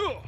Oh.